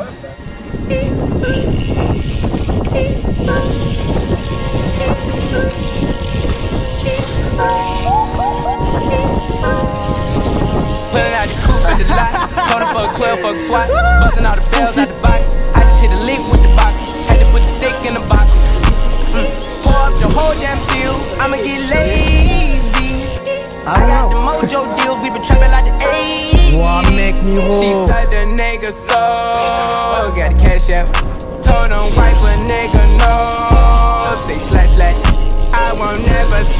Pulling out the coupe at the lot. Told him fuck 12, fuck SWAT. Busting all the bells out the box. I just hit a lick with the box. Had to put the stick in the box. Mm. Pour up the whole damn seal. I'ma get lazy. I got the mojo deals. We been trapping like the 80s. Ouah, mec, Miro. She said the nigga so.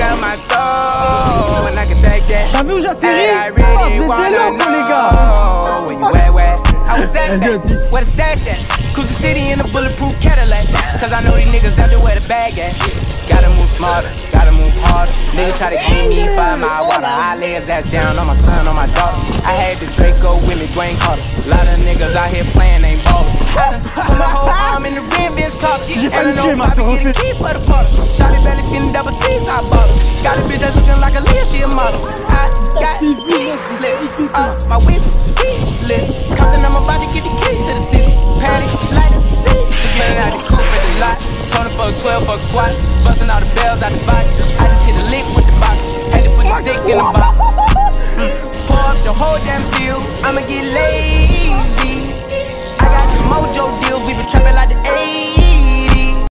Sell my soul. And I can take that. T'as vu où j'atterris And I Oh, really vous wanna étiez les gars. when you where, where I was at that, where the stash at? Cruise the city in a bulletproof Cadillac. Cause I know these niggas out there where the bag at. Gotta move smarter, gotta move harder. Nigga try to give me five mile water. I lay his ass down on my son, on my daughter. I had the Draco with me, Dwayne Carter. Lot of niggas out here playing, ain't ballin' I done put my whole arm in the rim, Vince Carter. And I know tuer, ma Bobby soeur, get a key for the party Shawty barely seen the double C's, I bought Got a bitch that's looking like a Leah, she a model I got slip up my whip, ski list. Compton, I'm about to get the key to the city. Patty, light up the seat. Getting out the coupe at the lot. Him fuck 12, fuck SWAT. Busting all the bells out the box. I just hit a lick with the box. Had to put the stick in the box. Mm. Pour up the whole damn laid.